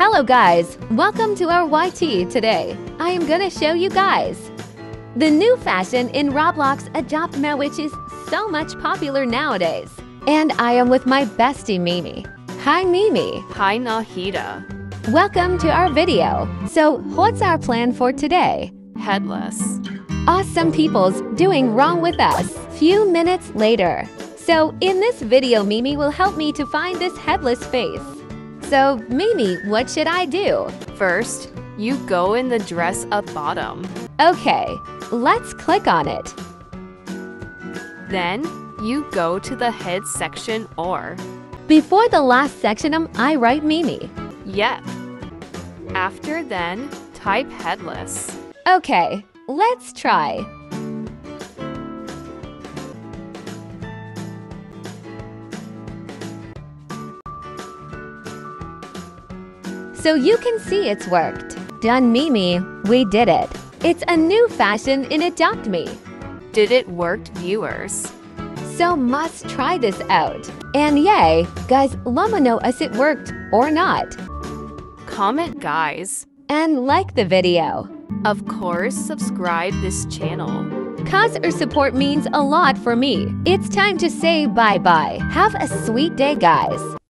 Hello guys, welcome to our YT today. I am gonna show you guys the new fashion in Roblox Adopt Me which is so much popular nowadays. And I am with my bestie Mimi. Hi Mimi, Hi Nahida. welcome to our video. So what's our plan for today? Headless. Awesome people's doing wrong with us. Few minutes later. So in this video, Mimi will help me to find this headless face. So Mimi, what should I do? First, you go in the dress up bottom. Okay, let's click on it. Then, you go to the head section or, Before the last section, um, I write Mimi. yep. After then, type headless. Okay, let's try. So you can see it's worked. Done Mimi, we did it. It's a new fashion in Adopt Me. Did it work, viewers? So must try this out. And yay, guys, let me know if it worked or not. Comment guys. And like the video. Of course, subscribe this channel. Cause your support means a lot for me. It's time to say bye-bye. Have a sweet day, guys.